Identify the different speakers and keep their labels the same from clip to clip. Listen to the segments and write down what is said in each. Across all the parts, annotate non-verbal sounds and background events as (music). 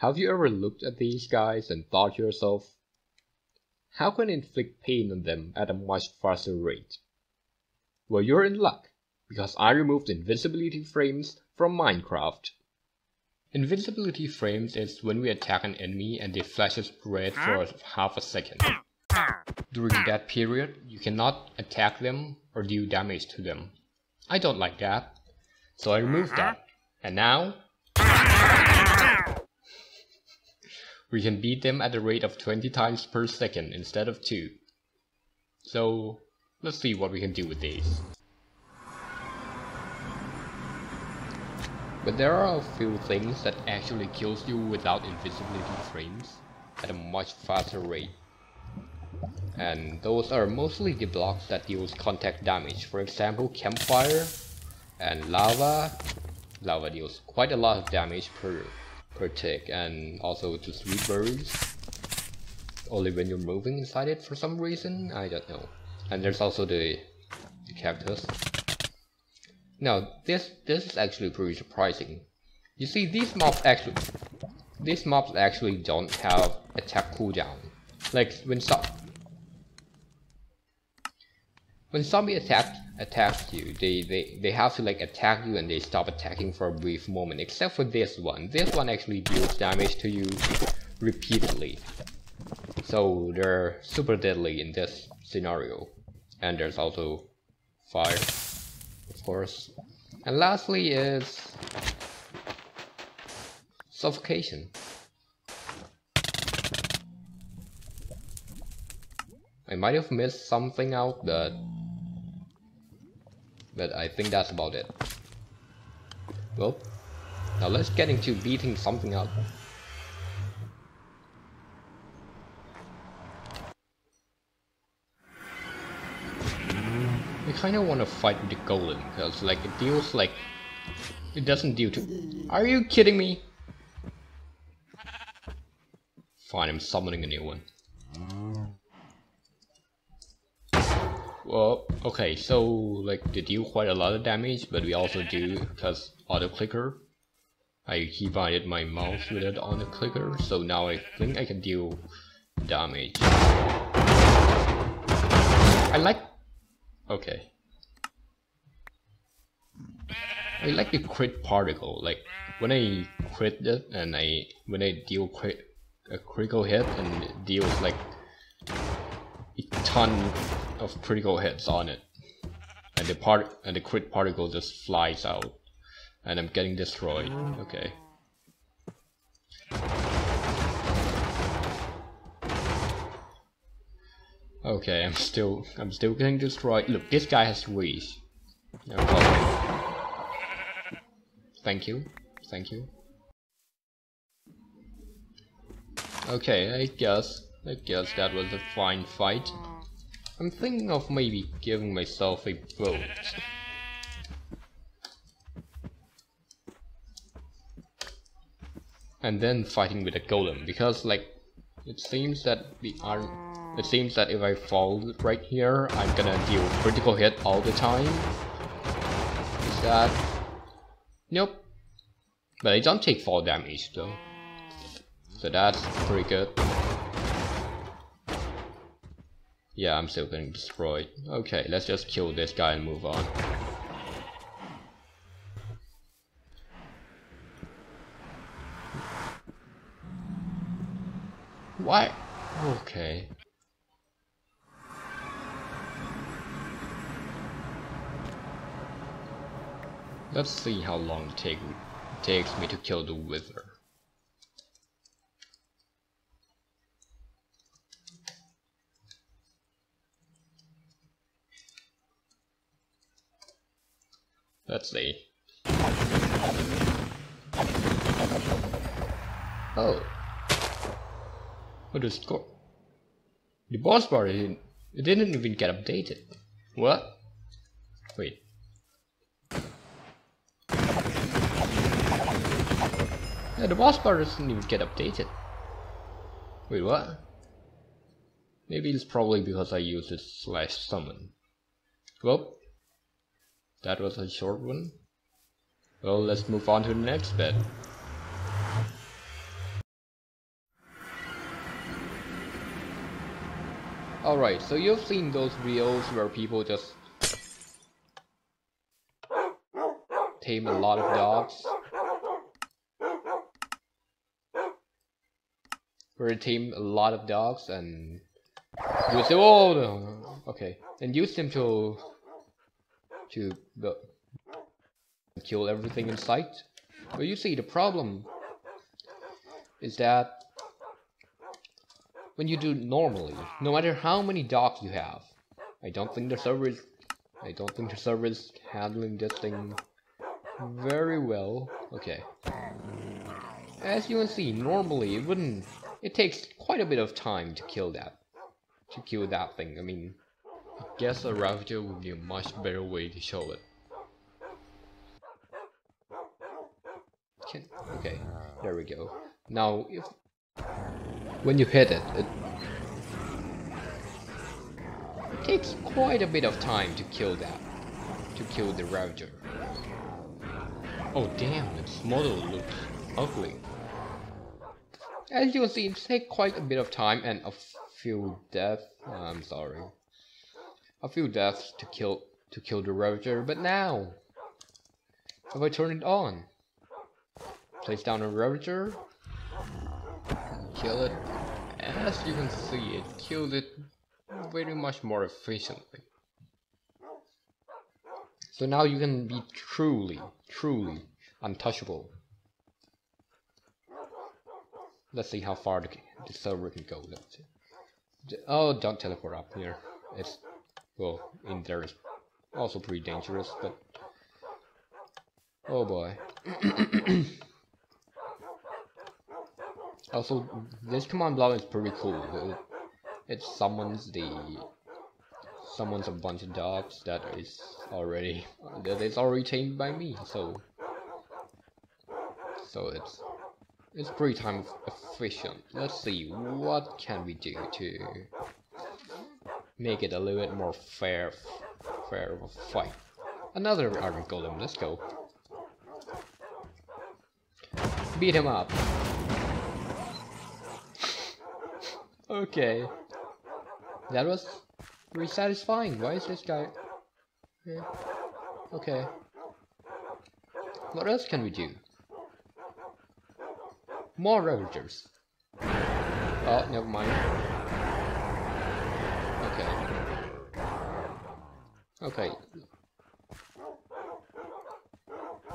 Speaker 1: Have you ever looked at these guys and thought to yourself, how can I inflict pain on them at a much faster rate? Well, you're in luck, because I removed invincibility frames from Minecraft. Invincibility frames is when we attack an enemy and they flashes red for half a second. During that period, you cannot attack them or do damage to them. I don't like that, so I removed that. And now, we can beat them at a rate of 20 times per second instead of 2. So, let's see what we can do with these. But there are a few things that actually kills you without invisibility frames at a much faster rate. And those are mostly the blocks that deals contact damage, for example campfire and lava. Lava deals quite a lot of damage per per tick and also to sweet berries. Only when you're moving inside it for some reason, I don't know. And there's also the, the cactus. Now this this is actually pretty surprising. You see these mobs actually these mobs actually don't have attack cooldown. Like when some when zombie attack attacks you, they, they, they have to like attack you and they stop attacking for a brief moment, except for this one. This one actually deals damage to you repeatedly. So they're super deadly in this scenario. And there's also fire, of course. And lastly is suffocation. I might have missed something out, but but I think that's about it. Well, now let's get into beating something up. I kinda wanna fight with the golem, because like it deals like... It doesn't deal to... Are you kidding me? Fine, I'm summoning a new one. Well, okay, so like they deal quite a lot of damage, but we also do because auto clicker. I divided my mouse with it on the clicker, so now I think I can deal damage. I like. Okay. I like the crit particle. Like when I crit it and I when I deal crit a critical hit and it deals like a ton of critical hits on it. And the part and the crit particle just flies out. And I'm getting destroyed. Okay. Okay I'm still I'm still getting destroyed. Look this guy has reach thank you. Thank you. Okay I guess I guess that was a fine fight I'm thinking of maybe giving myself a vote. And then fighting with a golem, because like, it seems that we are it seems that if I fall right here, I'm gonna deal critical hit all the time. Is that... Nope. But I don't take fall damage though. So that's pretty good. Yeah, I'm still getting destroyed. Okay, let's just kill this guy and move on. Why? Okay. Let's see how long it, take, takes me to kill the wither. Let's see. Oh. What is score? The boss bar didn't, it didn't even get updated. What? Wait. Yeah, the boss bar doesn't even get updated. Wait, what? Maybe it's probably because I used this slash summon. Well, that was a short one. Well, let's move on to the next bed. Alright, so you've seen those videos where people just tame a lot of dogs. Where they tame a lot of dogs and use them, all. okay, and use them to to kill everything in sight. But you see, the problem is that when you do normally, no matter how many dogs you have, I don't think the server is, I don't think the server is handling this thing very well. Okay. As you can see, normally it wouldn't, it takes quite a bit of time to kill that, to kill that thing. I mean, I guess a Ravager would be a much better way to show it. Okay, there we go. Now, if when you hit it, it, it takes quite a bit of time to kill that, to kill the Ravager. Oh damn, its model looks ugly. As you can see, it takes quite a bit of time and a few deaths. I'm sorry, a few deaths to kill to kill the Ravager. But now, if I turn it on, place down a Ravager, kill it. As you can see, it killed it very much more efficiently. So now you can be truly, truly untouchable. Let's see how far the, the server can go. Oh, don't teleport up here. It's, well, in there is also pretty dangerous, but... Oh boy. Also, this command block is pretty cool. It, it summons the summons a bunch of dogs that is already that is already tamed by me. So so it's it's pretty time efficient. Let's see what can we do to make it a little bit more fair fair fight. Another Iron Golem. Let's go. Beat him up. (laughs) Okay. That was very satisfying. Why is this guy... Yeah. Okay. What else can we do? More Ravagers. Oh, never mind. Okay. Okay.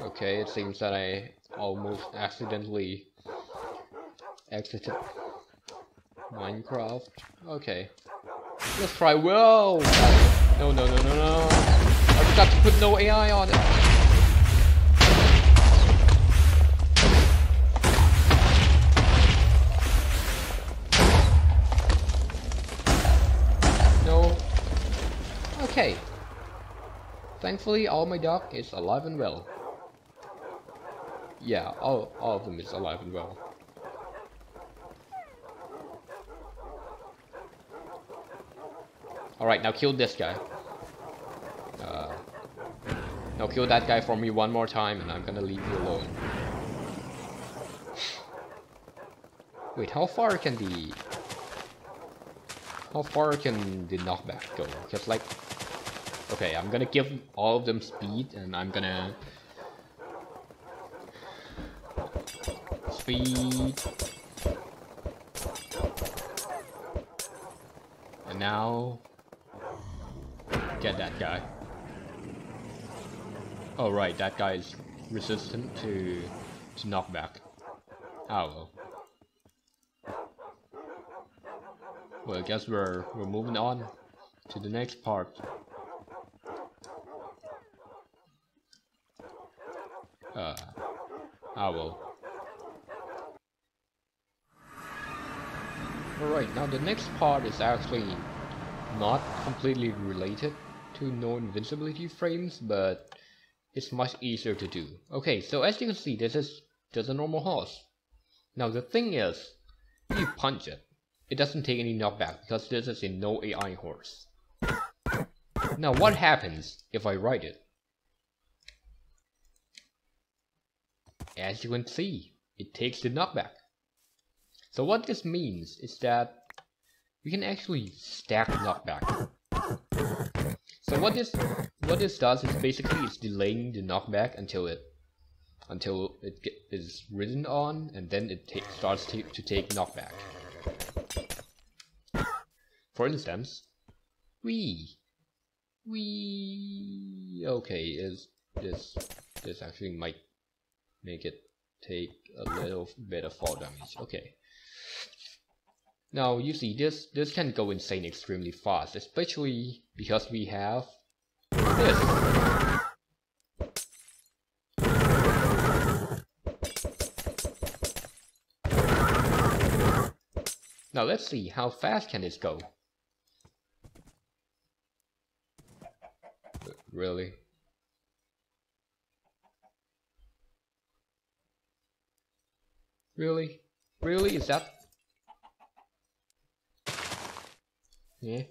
Speaker 1: Okay, it seems that I almost accidentally exited Minecraft. Okay. Let's try. Whoa! No, no, no, no, no. I forgot to put no AI on it. Thankfully, all my dog is alive and well. Yeah, all, all of them is alive and well. Alright, now kill this guy. Uh, now kill that guy for me one more time and I'm gonna leave you alone. (sighs) Wait, how far can the... How far can the knockback go? Just like... Okay, I'm gonna give all of them speed and I'm gonna... Speed... And now... Get that guy. Oh right, that guy is resistant to to knockback. Oh well. Well, I guess we're we're moving on to the next part. Uh, well. Alright, now the next part is actually not completely related to no invincibility frames, but it's much easier to do. Okay, so as you can see, this is just a normal horse. Now the thing is, you punch it, it doesn't take any knockback because this is a no AI horse. Now what happens if I ride it? As you can see, it takes the knockback. So what this means is that we can actually stack knockback. So what this what this does is basically it's delaying the knockback until it until it get, is written on, and then it starts to take knockback. For instance, we we okay is this this actually might make it take a little bit of fall damage. Okay. Now you see this this can go insane extremely fast, especially because we have this. Now let's see how fast can this go. Really? Really? Really? Is that... Yeah.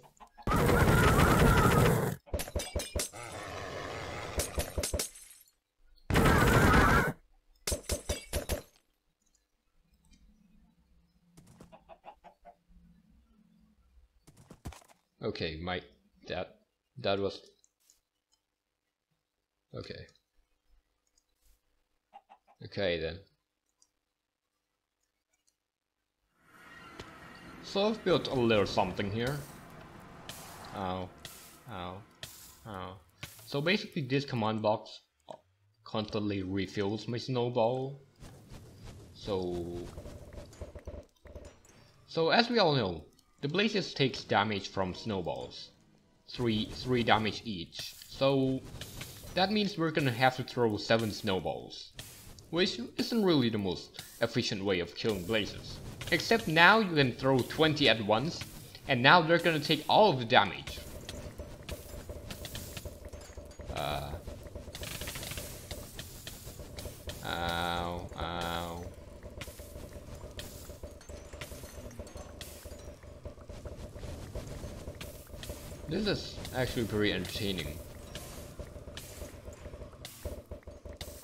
Speaker 1: Okay, my that that was okay. Okay then. So I've built a little something here. Ow. Ow. Ow. So basically this command box constantly refills my snowball. So... So as we all know, the blazes takes damage from snowballs. 3, three damage each. So that means we're gonna have to throw 7 snowballs. Which isn't really the most efficient way of killing blazes. Except now you can throw 20 at once, and now they're gonna take all of the damage. Uh. Ow, ow. This is actually pretty entertaining.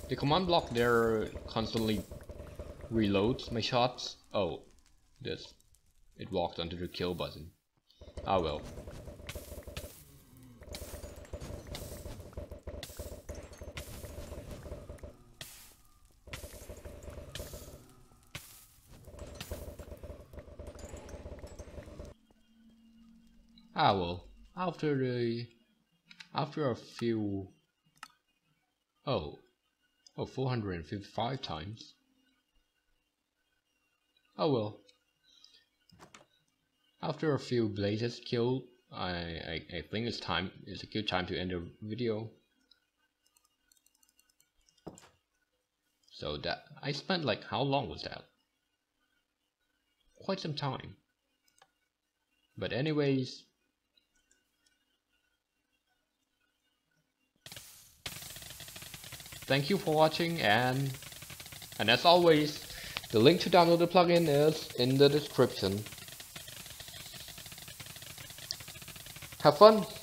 Speaker 1: The command block there constantly reloads my shots. Oh, this. It walked onto the kill button. Ah well. Ah well, after the... After a few... Oh. Oh, 455 times. Oh well. After a few blazes killed, I, I, I think it's time it's a good time to end the video. So that I spent like how long was that? Quite some time. But anyways, thank you for watching and and as always, the link to download the plugin is in the description. Have fun!